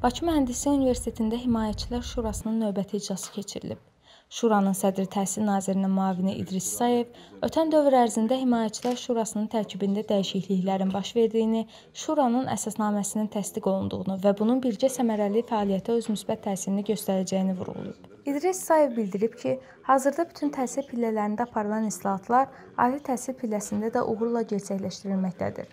Bakı Mühəndislik Universitetində Himayəçilər Şurasının növbəti iclası keçirilib. Şuranın sədri Təhsil Nazirinin müavini İdris İsayev ötən dövr ərzində Himayəçilər Şurasının tərkibində dəyişikliklərin baş verdiyini, Şuranın əsasnaməsinin təsdiq olunduğunu və bunun birgə səmərəli fəaliyyətə öz müsbət təsirini göstərəcəyini vurğulayıb. İdris İsayev bildirib ki, hazırda bütün təhsil pillələrində aparılan islahatlar ali təhsil pilləsində də uğurla gerçəkləşdirilməkdədir.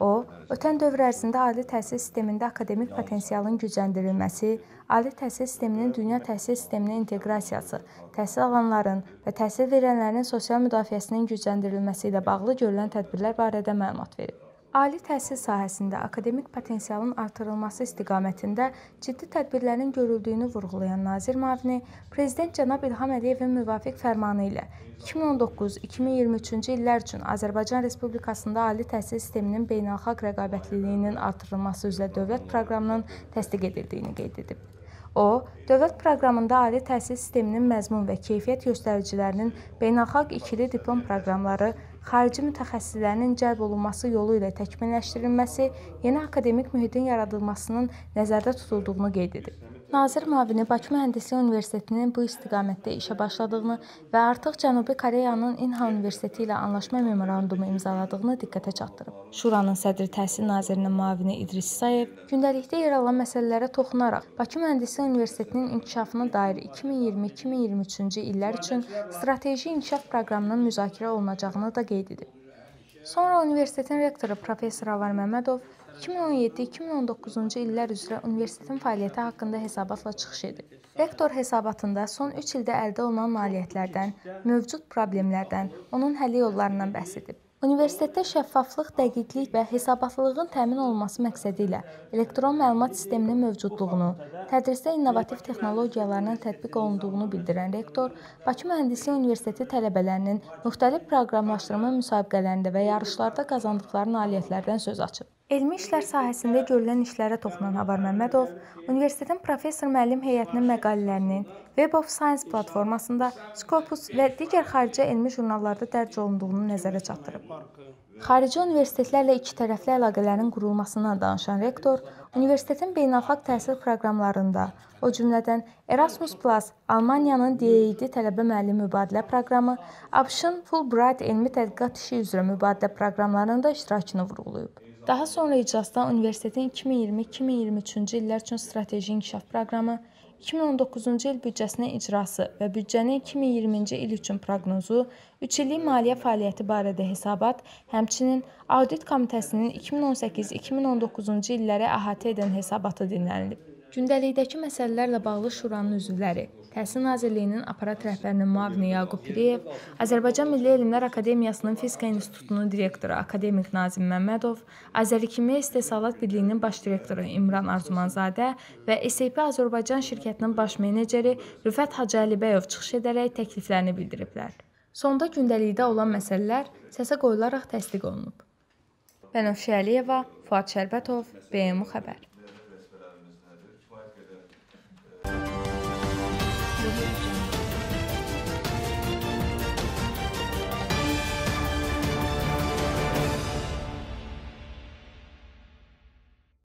O, ötən dövr ərzində ali təhsil sistemində akademik potensialın gücləndirilməsi, ali təhsil sisteminin dünya təhsil sisteminə inteqrasiyası, təhsil alanların və təhsil verənlərin sosial müdafiəsinin gücləndirilməsi ilə bağlı görülən tədbirlər barədə məlumat verib. Ali təhsil sahəsində akademik potensialın artırılması istiqamətində ciddi tədbirlərin görüldüyünü vurğulayan nazir müavini prezident cənab İlham Əliyevin müvafiq fərmanı ilə 2019-2023-cü illər üçün Azərbaycan Respublikasında ali təhsil sisteminin beynəlxalq rəqabətliliyinin artırılması üzrə dövlət proqramının təsdiq edildiyini qeyd edib. O, dövlət proqramında ali təhsil sisteminin məzmun və keyfiyyət göstəricilərinin beynəlxalq ikili diplom proqramları, xarici mütəxəssislərinin cəlb olunması yolu ilə təkmilləşdirilməsi, yeni akademik mühitin yaradılmasının nəzərdə tutulduğunu qeyd edib. Nazir müavini Bakı Mühəndislik Universitetinin bu istiqamətdə işə başladığını və artıq Cənubi Koreyanın İnha Universiteti ilə anlaşma memorandumu imzaladığını diqqətə çatdırıb. Şuranın sədri Təhsil Nazirinin müavini İdris İsayev gündəlikdə yer alan məsələlərə toxunaraq Bakı Mühəndislik Universitetinin inkişafına dair 2020-2023-cü illər üçün strateji inkişaf proqramının müzakirə olunacağını da qeyd edib. Sonra universitetin rektoru professor Avar Məmmədov 2017-2019-cu illər üzrə universitetin fəaliyyəti haqqında hesabatla çıxış edib. Rektor hesabatında son 3 ildə əldə olunan nailiyyətlərdən, mövcud problemlərdən, onun həll yollarından bəhs edib. Universitetdə şəffaflıq, dəqiqlik və hesabatlılığın təmin olunması məqsədi ilə elektron məlumat sisteminin mövcudluğunu, tədrisdə innovativ texnologiyaların tətbiq olunduğunu bildirən rektor Bakı Mühəndislik Universiteti tələbələrinin müxtəlif proqramlaşdırma müsabiqələrində və yarışlarda qazandıqları nailiyyətlərdən söz açıb. Elmi işlər sahəsində görülən işlərə toxunan Avar Məmmədov universitetin professor müəllim heyətinin məqalələrinin Web of Science platformasında Scopus və digər xarici elmi jurnallarda dərc olunduğunu nəzərə çatdırıb. Xarici universitetlərlə ikitərəfli əlaqələrin qurulmasından danışan rektor, universitetin beynəlxalq təhsil proqramlarında, o cümlədən Erasmus Plus, Almaniyanın DEID tələbə müəllim mübadilə proqramı, ABŞ-ın Fulbright elmi tədqiqat işi üzrə mübadilə proqramlarında iştirakını vurğulayıb. Daha sonra iclasda universitetin 2020-2023-cü illər üçün strateji inkişaf proqramı, 2019-cu il büdcəsinin icrası və büdcənin 2020-ci il üçün proqnozu, 3 illik maliyyə fəaliyyəti barədə hesabat, həmçinin audit komitəsinin 2018-2019-cu illəri əhatə edən hesabatı dinlənilib. Gündəlikdəki məsələlərlə bağlı şuranın üzvləri, Təhsil Nazirliyinin aparat rəhbərinin müavini Yaqub Piriyev, Azərbaycan Milli Elmlər Akademiyasının Fizika İnstitutunun direktoru akademik Nazim Məmmədov, Azərikimya İstehsalat Birliyinin baş direktoru İmran Arzumanzadə və SAP Azərbaycan şirkətinin baş meneceri Rüfət Hacəlibəyov çıxış edərək təkliflərini bildiriblər. Sonda gündəlikdə olan məsələlər səsə qoyularaq təsdiq olunub. Bənövşə Əliyeva, Fuad Şərbətov, BMU xəbər. Thank you.